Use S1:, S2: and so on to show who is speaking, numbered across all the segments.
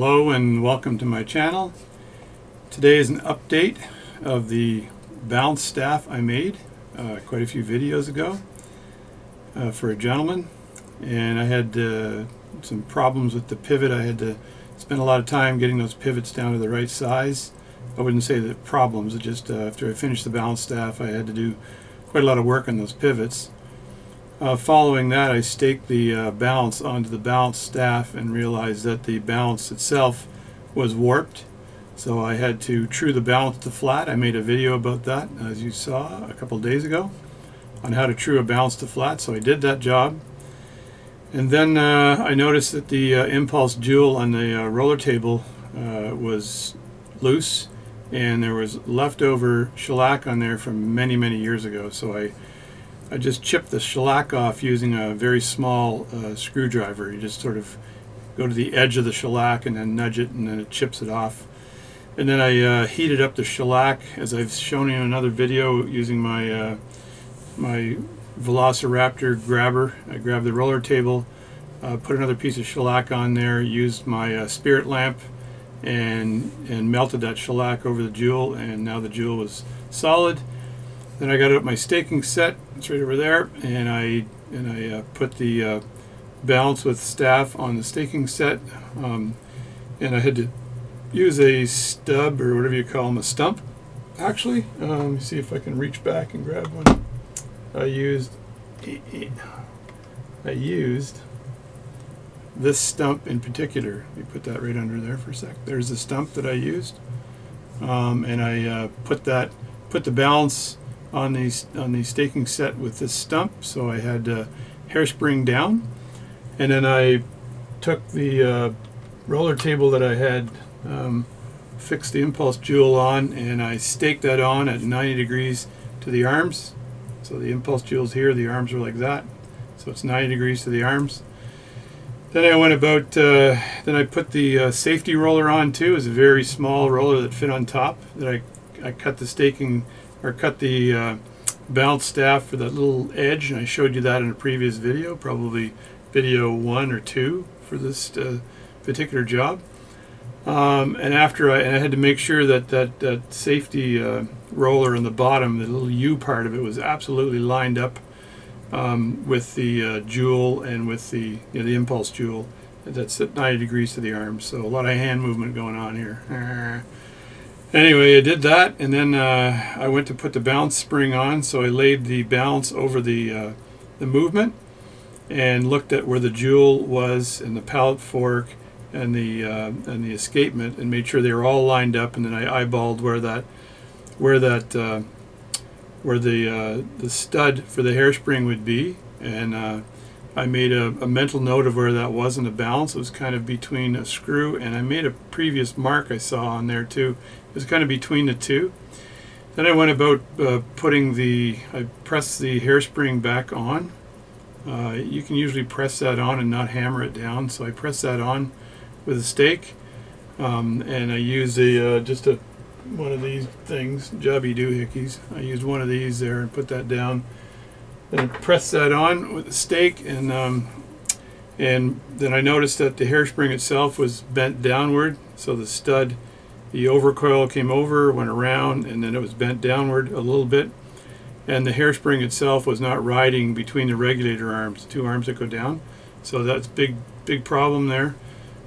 S1: Hello and welcome to my channel. Today is an update of the balance staff I made uh, quite a few videos ago uh, for a gentleman and I had uh, some problems with the pivot. I had to spend a lot of time getting those pivots down to the right size. I wouldn't say that problems, it just uh, after I finished the balance staff I had to do quite a lot of work on those pivots. Uh, following that, I staked the uh, balance onto the balance staff and realized that the balance itself was warped. So I had to true the balance to flat. I made a video about that, as you saw a couple days ago, on how to true a balance to flat. So I did that job. And then uh, I noticed that the uh, impulse jewel on the uh, roller table uh, was loose and there was leftover shellac on there from many, many years ago. So I I just chipped the shellac off using a very small uh, screwdriver. You just sort of go to the edge of the shellac and then nudge it and then it chips it off. And then I uh, heated up the shellac as I've shown in another video using my uh, my Velociraptor grabber. I grabbed the roller table, uh, put another piece of shellac on there, used my uh, spirit lamp and and melted that shellac over the jewel and now the jewel was solid then I got up my staking set, it's right over there, and I and I uh, put the uh, balance with staff on the staking set, um, and I had to use a stub or whatever you call them, a stump. Actually, um, let me see if I can reach back and grab one. I used I used this stump in particular. Let me put that right under there for a sec. There's the stump that I used, um, and I uh, put that put the balance on the on the staking set with this stump so I had uh, hairspring down. And then I took the uh, roller table that I had um, fixed the impulse jewel on and I staked that on at 90 degrees to the arms. So the impulse jewel's here the arms are like that. So it's 90 degrees to the arms. Then I went about uh, then I put the uh, safety roller on too. It's a very small roller that fit on top that I, I cut the staking or cut the uh, balance staff for that little edge and I showed you that in a previous video probably video one or two for this uh, particular job. Um, and after I, and I had to make sure that that, that safety uh, roller in the bottom the little U part of it was absolutely lined up um, with the uh, jewel and with the you know, the impulse jewel that's at 90 degrees to the arm. So a lot of hand movement going on here Anyway, I did that, and then uh, I went to put the balance spring on. So I laid the balance over the uh, the movement, and looked at where the jewel was, and the pallet fork, and the uh, and the escapement, and made sure they were all lined up. And then I eyeballed where that where that uh, where the uh, the stud for the hairspring would be, and uh, I made a, a, mental note of where that was in the balance. It was kind of between a screw, and I made a previous mark I saw on there too it was kind of between the two. Then I went about uh, putting the, I pressed the hairspring back on. Uh, you can usually press that on and not hammer it down. So I pressed that on with a stake. Um, and I used a, uh, just a, one of these things, jobby doohickeys. I used one of these there and put that down. Then I pressed that on with a stake and um, and then I noticed that the hairspring itself was bent downward. So the stud the overcoil came over, went around, and then it was bent downward a little bit. And the hairspring itself was not riding between the regulator arms, two arms that go down. So that's big, big problem there.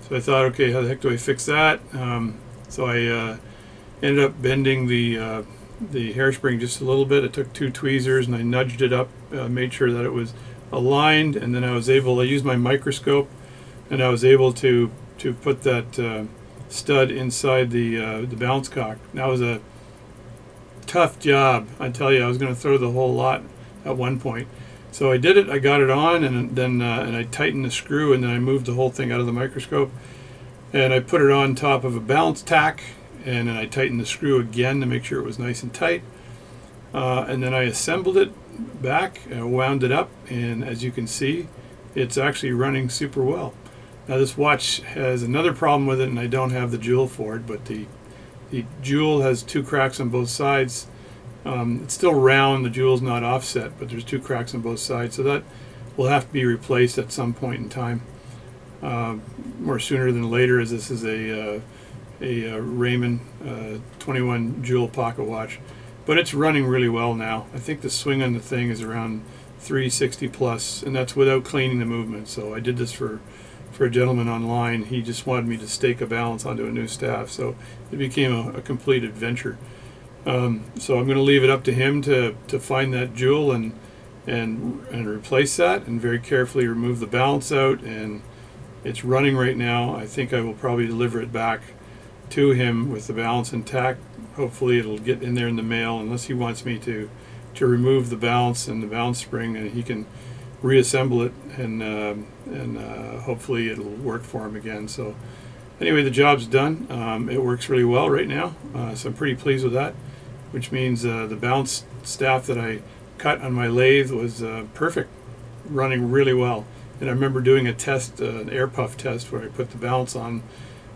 S1: So I thought, okay, how the heck do I fix that? Um, so I uh, ended up bending the uh, the hairspring just a little bit. I took two tweezers and I nudged it up, uh, made sure that it was aligned, and then I was able. I used my microscope, and I was able to to put that uh, stud inside the uh, the balance cock. That was a tough job. I tell you, I was going to throw the whole lot at one point. So I did it. I got it on, and then uh, and I tightened the screw, and then I moved the whole thing out of the microscope, and I put it on top of a balance tack, and then I tightened the screw again to make sure it was nice and tight. Uh, and then I assembled it back, wound it up, and as you can see, it's actually running super well. Now this watch has another problem with it and I don't have the jewel for it, but the, the jewel has two cracks on both sides. Um, it's still round, the jewel's not offset, but there's two cracks on both sides, so that will have to be replaced at some point in time. uh, more sooner than later, as this is a uh, a uh, Raymond uh, 21 jewel pocket watch, but it's running really well now. I think the swing on the thing is around 360 plus, and that's without cleaning the movement. So I did this for for a gentleman online. He just wanted me to stake a balance onto a new staff, so it became a, a complete adventure. Um, so I'm going to leave it up to him to, to find that jewel and and and replace that, and very carefully remove the balance out. And it's running right now. I think I will probably deliver it back to him with the balance intact. Hopefully, it'll get in there in the mail, unless he wants me to to remove the balance and the balance spring, and he can reassemble it, and uh, and uh, hopefully it'll work for him again. So anyway, the job's done. Um, it works really well right now, uh, so I'm pretty pleased with that. Which means uh, the balance staff that I cut on my lathe was uh, perfect, running really well. And I remember doing a test, uh, an air puff test, where I put the balance on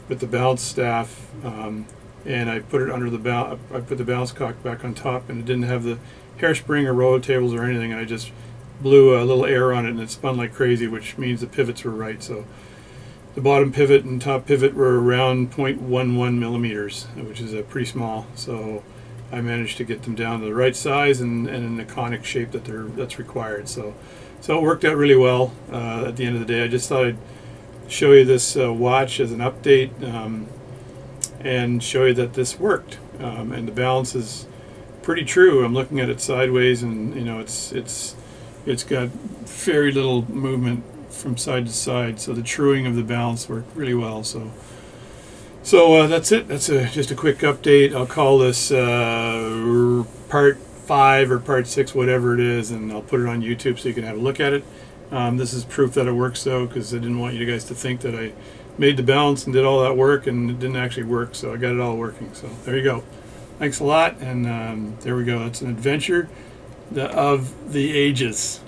S1: with the balance staff, um, and I put it under the bal- I put the balance cock back on top, and it didn't have the hairspring or roller tables or anything, and I just blew a little air on it, and it spun like crazy, which means the pivots were right. So the bottom pivot and top pivot were around 0.11 millimeters, which is a pretty small. So I managed to get them down to the right size and, and in the conic shape that they're that's required. So so it worked out really well. Uh, at the end of the day, I just thought I'd show you this uh, watch as an update um, and show you that this worked. Um, and the balance is pretty true. I'm looking at it sideways, and you know it's it's it's got very little movement from side to side. So the truing of the balance worked really well. So so uh, that's it. That's a, just a quick update. I'll call this uh, part five or part six, whatever it is, and I'll put it on YouTube so you can have a look at it. Um, this is proof that it works though, because I didn't want you guys to think that I made the balance and did all that work and it didn't actually work. So I got it all working. So there you go. Thanks a lot, and um, there we go. It's an adventure the, of the ages.